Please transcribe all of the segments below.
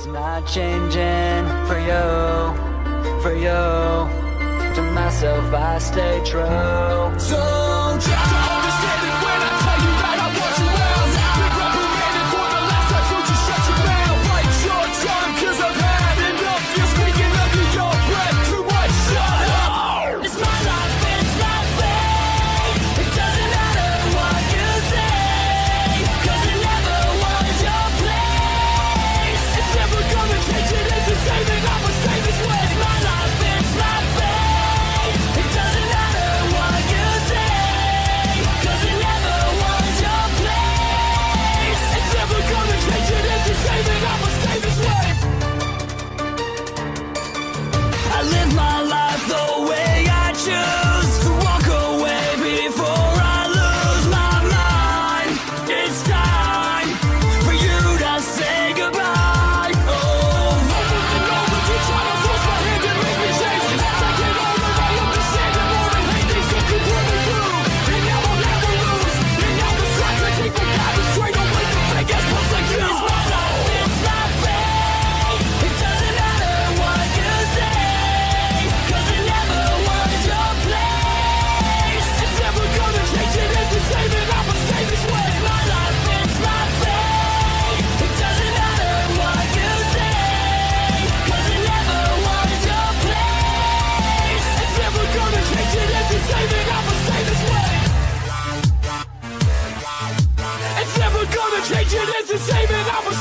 It's not changing for you, for you. To myself I stay true. So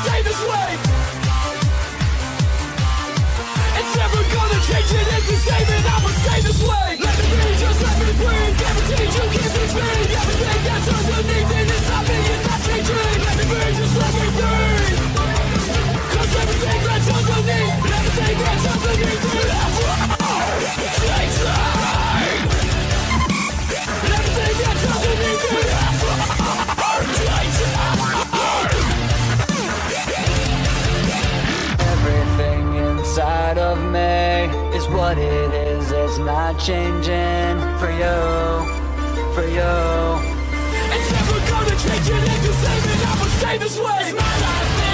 safest way. It's never gonna change, it is the same, and I will stay this way. Let me be, just let me breathe. Guaranteed you can't fix me. Everything that's underneath it is inside me is not changing. Let me be, just let me breathe. Cause everything that's underneath, everything that's underneath. of me is what it is. It's not changing for you, for you. It's never gonna change it if you say that I will stay this way. It's my life.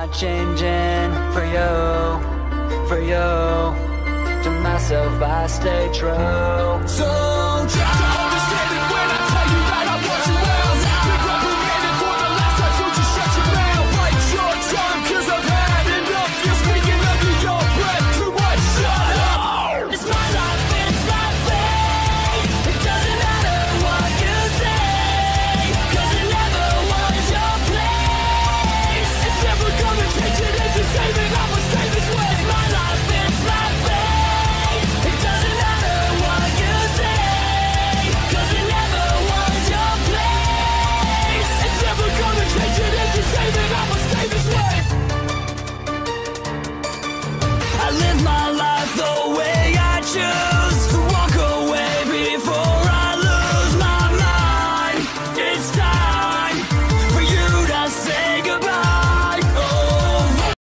not changing for you, for you. To myself I stay true. So try to understand. saving up a state